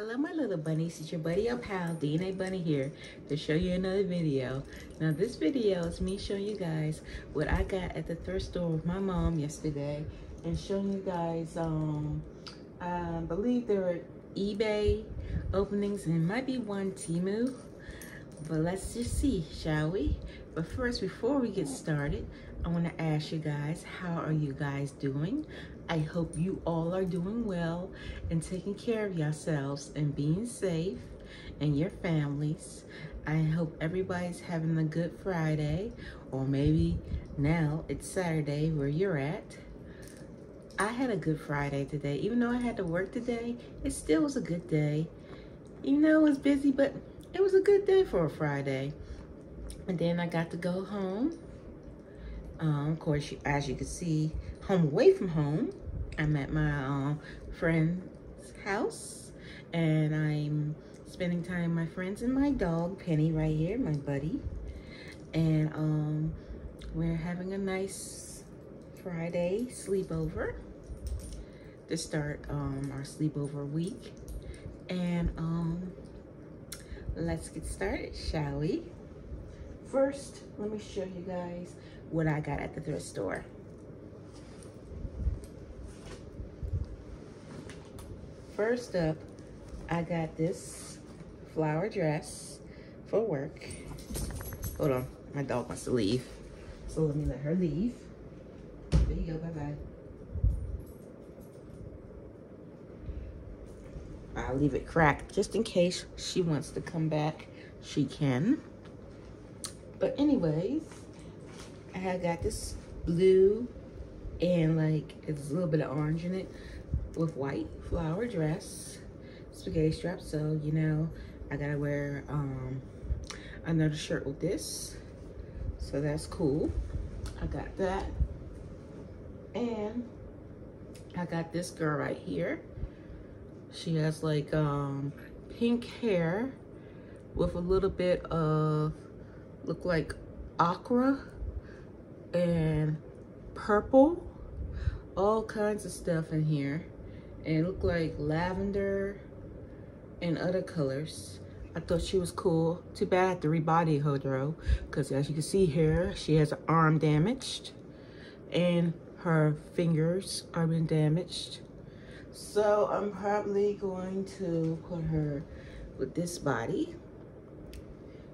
Hello my little bunnies, it's your buddy your pal DNA Bunny here to show you another video. Now this video is me showing you guys what I got at the thrift store with my mom yesterday and showing you guys, um, I believe there were eBay openings and might be one Temu. But let's just see, shall we? But first, before we get started, I want to ask you guys, how are you guys doing? I hope you all are doing well and taking care of yourselves and being safe and your families. I hope everybody's having a good Friday or maybe now it's Saturday where you're at. I had a good Friday today. Even though I had to work today, it still was a good day. You know, it was busy, but it was a good day for a Friday. And then I got to go home. Um, of course, as you can see, home away from home. I'm at my uh, friend's house and I'm spending time with my friends and my dog, Penny, right here, my buddy. And um, we're having a nice Friday sleepover to start um, our sleepover week. And um, let's get started, shall we? First, let me show you guys what I got at the thrift store. First up, I got this flower dress for work. Hold on, my dog wants to leave. So let me let her leave. There you go, bye-bye. I'll leave it cracked just in case she wants to come back. She can. But anyways, I have got this blue and like it's a little bit of orange in it with white flower dress, spaghetti strap. So, you know, I gotta wear um, another shirt with this. So that's cool. I got that. And I got this girl right here. She has like um, pink hair with a little bit of, look like aqua and purple. All kinds of stuff in here. And it looked like lavender and other colors. I thought she was cool. Too bad I had to rebody her though. Because as you can see here, she has an arm damaged. And her fingers are been damaged. So I'm probably going to put her with this body.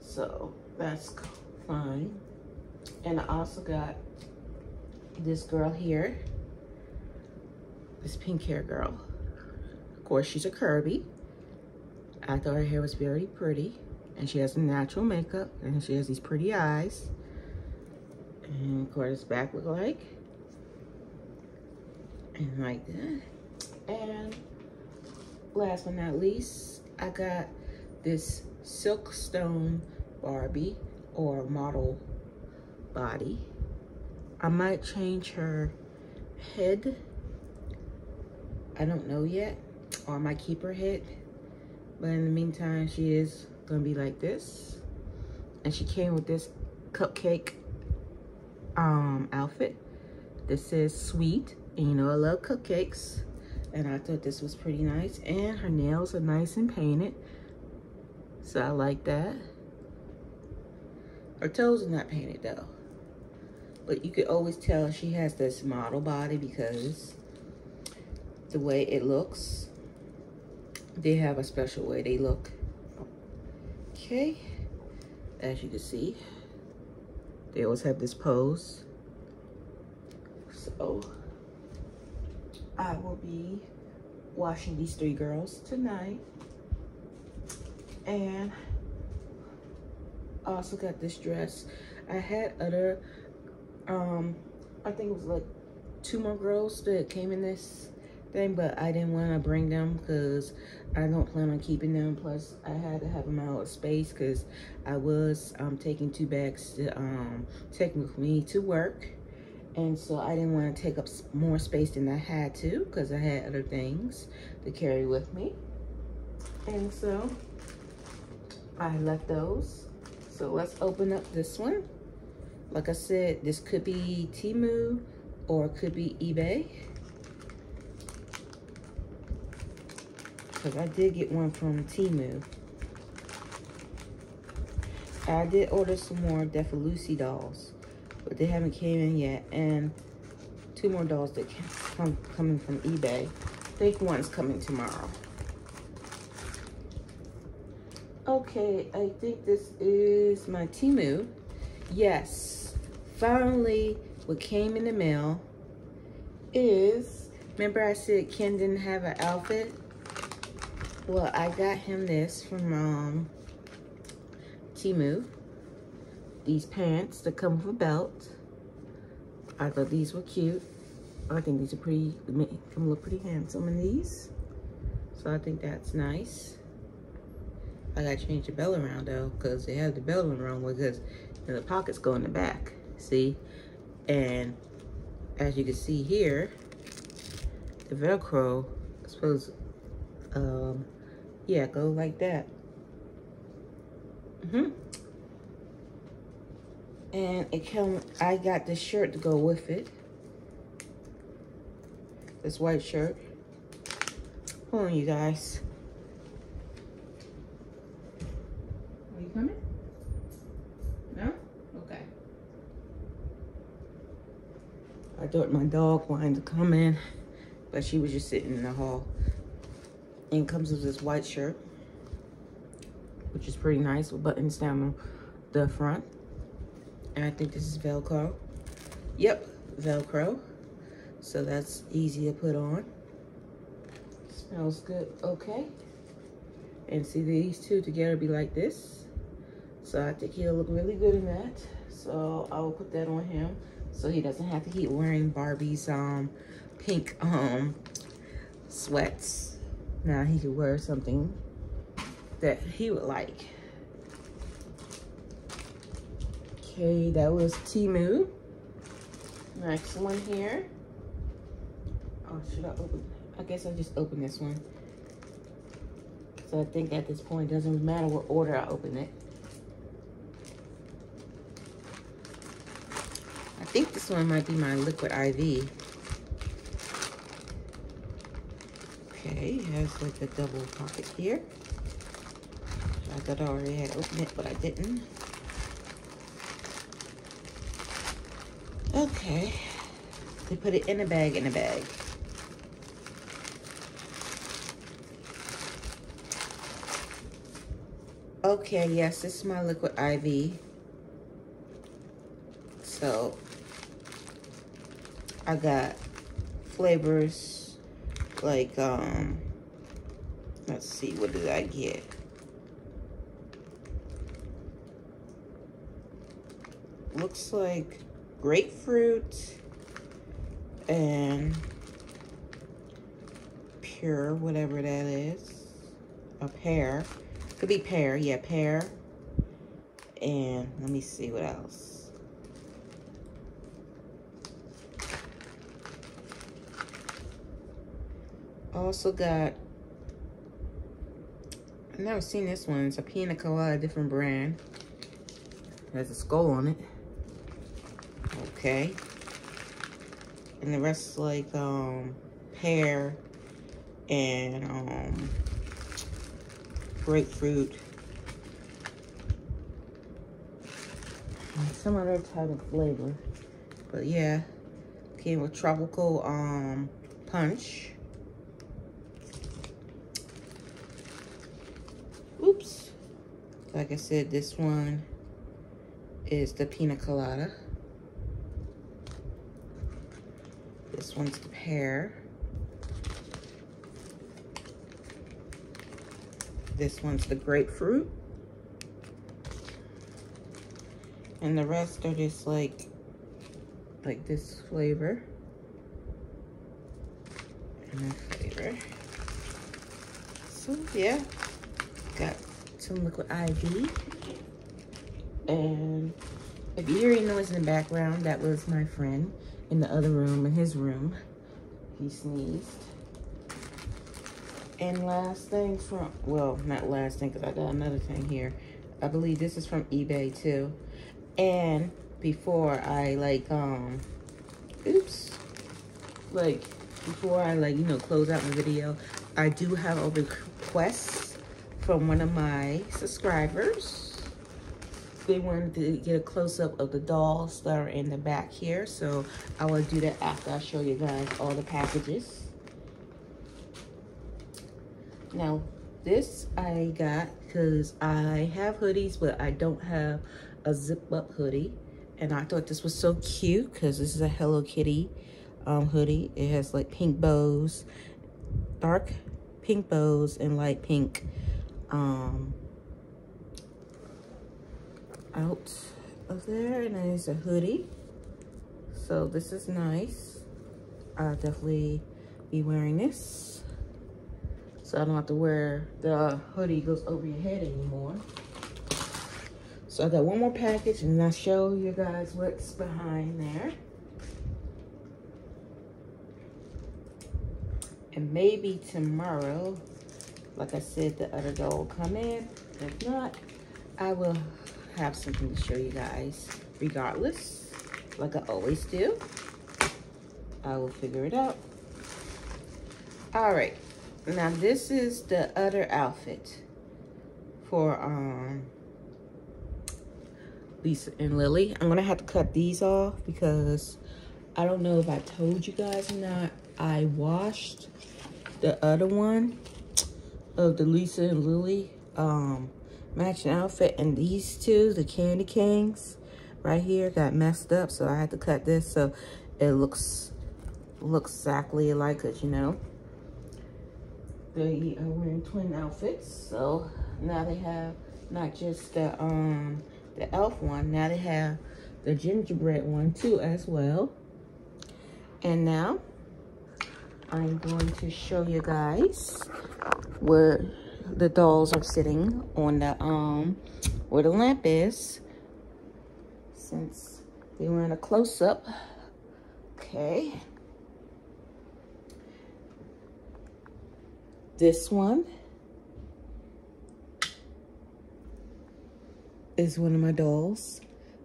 So that's fine. And I also got this girl here. This pink hair girl. Of course, she's a Kirby. I thought her hair was very pretty. And she has a natural makeup. And she has these pretty eyes. And of course, back look like. And like that. And last but not least, I got this Silkstone Barbie or model body. I might change her head. I don't know yet. Or I might keep her head. But in the meantime, she is to be like this. And she came with this cupcake um, outfit. This says sweet. And you know I love cupcakes. And I thought this was pretty nice. And her nails are nice and painted. So I like that. Her toes are not painted though. But you could always tell she has this model body because the way it looks. They have a special way they look. Okay. As you can see. They always have this pose. So I will be washing these three girls tonight. And I also got this dress. I had other, um, I think it was like two more girls that came in this thing, but I didn't want to bring them because I don't plan on keeping them. Plus, I had to have them out of space because I was um, taking two bags to um, take with me to work. And so I didn't want to take up more space than I had to because I had other things to carry with me. And so I left those. So let's open up this one. Like I said, this could be Temu or it could be eBay. Because I did get one from Temu. I did order some more Defa Lucy dolls. But they haven't came in yet. And two more dolls that come coming from eBay. I think one's coming tomorrow. Okay, I think this is my Temu. Yes, finally what came in the mail is, remember I said Ken didn't have an outfit? Well, I got him this from um, Temu. These pants that come with a belt. I thought these were cute. I think these are pretty, come look pretty handsome in these. So I think that's nice. I gotta change the bell around though, because they have the bell in the wrong way because the pockets go in the back, see? And as you can see here, the Velcro, I suppose, um, yeah, go like that. Mm hmm And it come, I got this shirt to go with it. This white shirt. Hold on, you guys. Are you coming? No? Okay. I thought my dog wanted to come in, but she was just sitting in the hall. And comes with this white shirt, which is pretty nice with buttons down the front. And I think this is Velcro. Yep, Velcro. So that's easy to put on. Smells good, okay. And see these two together be like this. So I think he'll look really good in that. So I will put that on him so he doesn't have to keep wearing Barbie's um pink um sweats. Now he could wear something that he would like. Okay, that was Temu. Next one here. Oh, should I open? I guess I'll just open this one. So I think at this point, it doesn't matter what order I open it. I think this one might be my liquid IV. Okay, it has like a double pocket here. I thought I already had opened it, but I didn't. Okay. They put it in a bag, in a bag. Okay, yes, this is my liquid IV. So, I got flavors like, um, let's see, what did I get? Looks like grapefruit and pure, whatever that is, a pear. Could be pear, yeah, pear. And let me see what else. Also got, I've never seen this one. It's a pina colada, different brand. Has a skull on it. Okay. And the rest is like um, pear and um, grapefruit, some other type of flavor. But yeah, came with tropical um punch. Oops. Like I said, this one is the pina colada. This one's the pear. This one's the grapefruit. And the rest are just like, like this flavor. And that flavor. So yeah, got some liquid IV. And if you hear any noise in the background, that was my friend in the other room, in his room. He sneezed. And last thing from, well, not last thing, because I got another thing here. I believe this is from eBay too. And before I like, um, oops, like before I like, you know, close out my video, I do have a request from one of my subscribers. They wanted to get a close-up of the dolls that are in the back here. So I will do that after I show you guys all the packages. Now, this I got because I have hoodies, but I don't have a zip-up hoodie. And I thought this was so cute because this is a Hello Kitty um, hoodie. It has like pink bows, dark pink bows, and light pink um, out of there. And there's a hoodie. So this is nice. I'll definitely be wearing this. So I don't have to wear the hoodie goes over your head anymore. So I got one more package and I'll show you guys what's behind there. And maybe tomorrow, like I said, the other doll will come in. If not, I will have something to show you guys regardless, like I always do. I will figure it out. All right, now this is the other outfit for um Lisa and Lily. I'm gonna have to cut these off because I don't know if I told you guys or not. I washed the other one of the Lisa and Lily um, matching outfit. And these two, the Candy Kings right here got messed up. So I had to cut this so it looks looks exactly like it, you know. They are wearing twin outfits. So now they have not just the um the elf one. Now they have the gingerbread one too as well. And now I'm going to show you guys where the dolls are sitting on the um where the lamp is since they were in a close-up okay this one is one of my dolls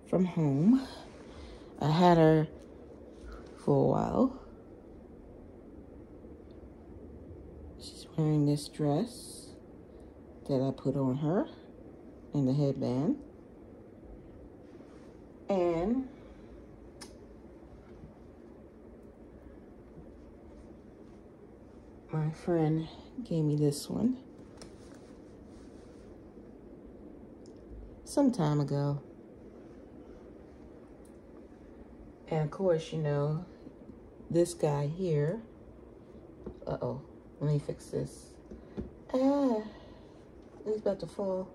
from home. I had her for a while. She's wearing this dress that I put on her and the headband. And my friend gave me this one. some time ago. And of course, you know, this guy here. Uh-oh. Let me fix this. Ah. He's about to fall.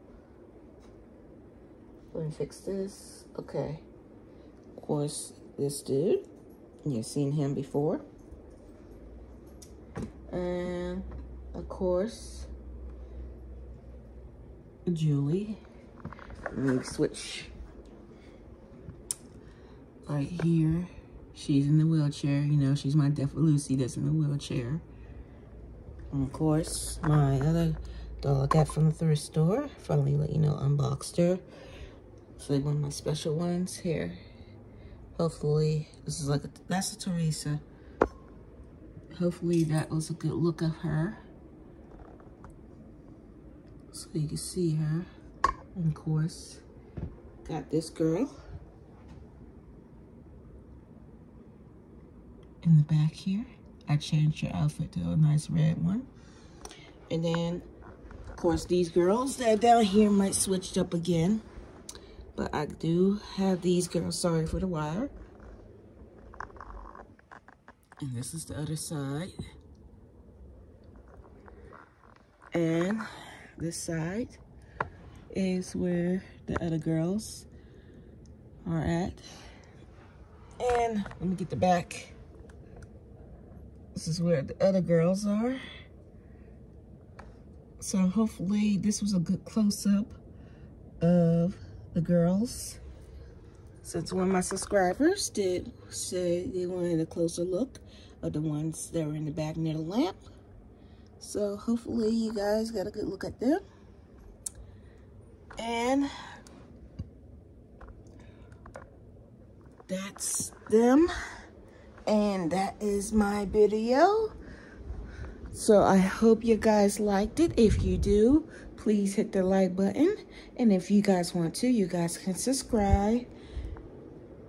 Let me fix this. Okay. Of course, this dude. You've seen him before. And, of course, Julie. Let me switch. Right here, she's in the wheelchair. You know, she's my Defa Lucy that's in the wheelchair. And of course, my other doll I got from the thrift store. Finally let you know, unboxed her. So one of my special ones here. Hopefully, this is like, a, that's a Teresa. Hopefully that was a good look of her. So you can see her. And of course, got this girl in the back here. I changed your outfit to a nice red one. And then, of course, these girls that down here might switched up again. But I do have these girls. Sorry for the wire. And this is the other side. And this side is where the other girls are at. And let me get the back. This is where the other girls are. So hopefully this was a good close-up of the girls. Since one of my subscribers did say they wanted a closer look of the ones that were in the back near the lamp. So hopefully you guys got a good look at them. And that's them. And that is my video. So I hope you guys liked it. If you do, please hit the like button. And if you guys want to, you guys can subscribe.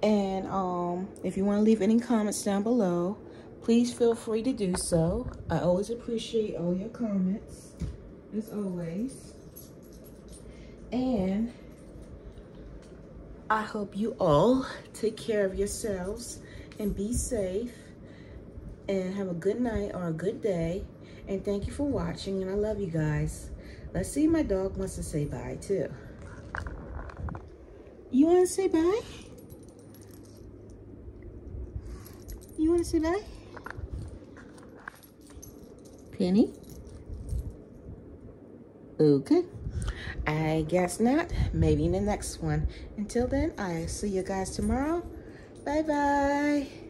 And um, if you want to leave any comments down below, please feel free to do so. I always appreciate all your comments, as always. And I hope you all take care of yourselves and be safe and have a good night or a good day. And thank you for watching and I love you guys. Let's see, my dog wants to say bye too. You want to say bye? You want to say bye? Penny? Okay. I guess not. Maybe in the next one. Until then, I see you guys tomorrow. Bye-bye.